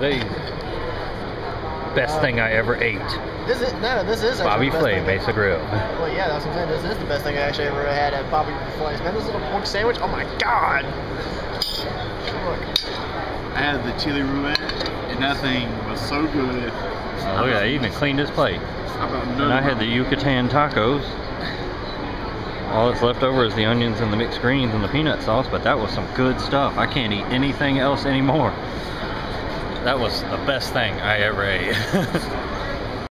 The best thing I ever ate. This is no, this is Bobby the best Flay Mesa Grill. Well, yeah, that's what I'm saying. This is the best thing I actually ever had at Bobby Flay's. Man, this little pork sandwich. Oh my god! Look, I had the chili roulette, and that thing was so good. Oh, yeah, at that, he even cleaned his plate. I about And I had the Yucatan tacos. All that's left over is the onions and the mixed greens and the peanut sauce, but that was some good stuff. I can't eat anything else anymore. That was the best thing I ever ate.